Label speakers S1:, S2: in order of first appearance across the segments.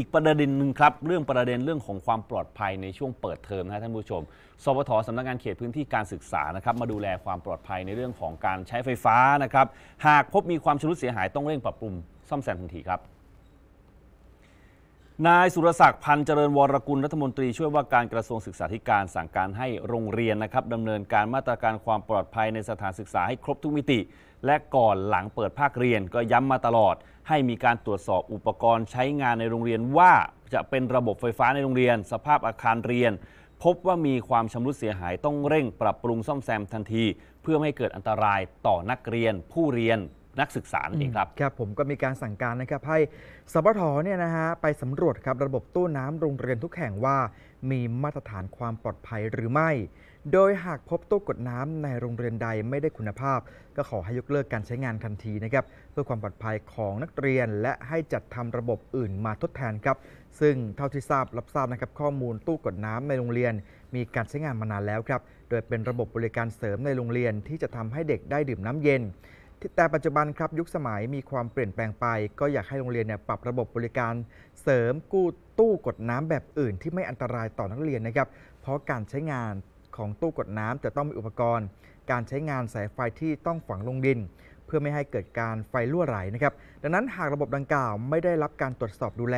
S1: อีกประเด็นหนึ่งครับเรื่องประเด็นเรื่องของความปลอดภัยในช่วงเปิดเทอมนะท่านผู้ชมสปทสำนักงานเขตพื้นที่การศึกษานะครับมาดูแลความปลอดภัยในเรื่องของการใช้ไฟฟ้านะครับหากพบมีความชำรุดเสียหายต้องเร่งปรับปรุงซ่อมแซมทันทีครับนายสุรศักดิ์พันธ์เจริญวรกุลรัฐมนตรีช่วยว่าการกระทรวงศึกษาธิการสั่งการให้โรงเรียนนะครับดำเนินการมาตรการความปลอดภัยในสถานศึกษาให้ครบทุกมิติ และก่อนหลังเปิดภาคเรียนก็ย้ำมาตลอด ให้มีการตรวจสอบอุปกรณ์ใช้งานในโรงเรียนว่าจะเป็นระบบไฟฟ้าในโรงเรียน สภาพอาคารเรียน พบว่ามีความชำรุดเสียหายต้องเร่งปรับปรุงซ่อมแซมทันที เพื่อไม่ให้เกิดอันตรายต่อนักเรียน ผู้เรียน นักศึกษานั่นเองครับ
S2: ครับผมก็มีการสั่งการนะครับให้สปทเนี่ยนะฮะไปสำรวจครับระบบตู้น้ำโรงเรียนทุกแห่งว่า มีมาตรฐานความปลอดภัยหรือไม่ โดยหากพบตู้กดน้ำในโรงเรียนใดไม่ได้คุณภาพ ก็ขอให้ยกเลิกการใช้งานทันทีนะครับเพื่อความปลอดภัยของนักเรียน และให้จัดทำระบบอื่นมาทดแทนครับ ซึ่งเท่าที่ทราบรับทราบนะครับข้อมูลตู้กดน้ำในโรงเรียน มีการใช้งานมานานแล้วครับโดยเป็นระบบบริการเสริมในโรงเรียนที่จะทำให้เด็กได้ดื่มน้ำเย็น แต่ปัจจุบันครับยุคสมัยมีความเปลี่ยนแปลงไป ก็อยากให้โรงเรียนเนี่ยปรับระบบบริการเสริมกู้ตู้กดน้ำแบบอื่น ที่ไม่อันตรายต่อนักเรียนนะครับ เพราะการใช้งานของตู้กดน้ำจะต้องมีอุปกรณ์ การใช้งานสายไฟที่ต้องฝังลงดิน เพื่อไม่ให้เกิดการไฟรั่วไหลนะครับ ดังนั้นหากระบบดังกล่าวไม่ได้รับการตรวจสอบดูแล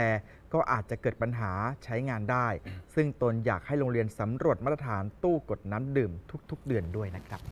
S2: ก็อาจจะเกิดปัญหาใช้งานได้ ซึ่งตนอยากให้โรงเรียนสำรวจมาตรฐานตู้กดน้ำดื่มทุก ๆ เดือนด้วยนะครับ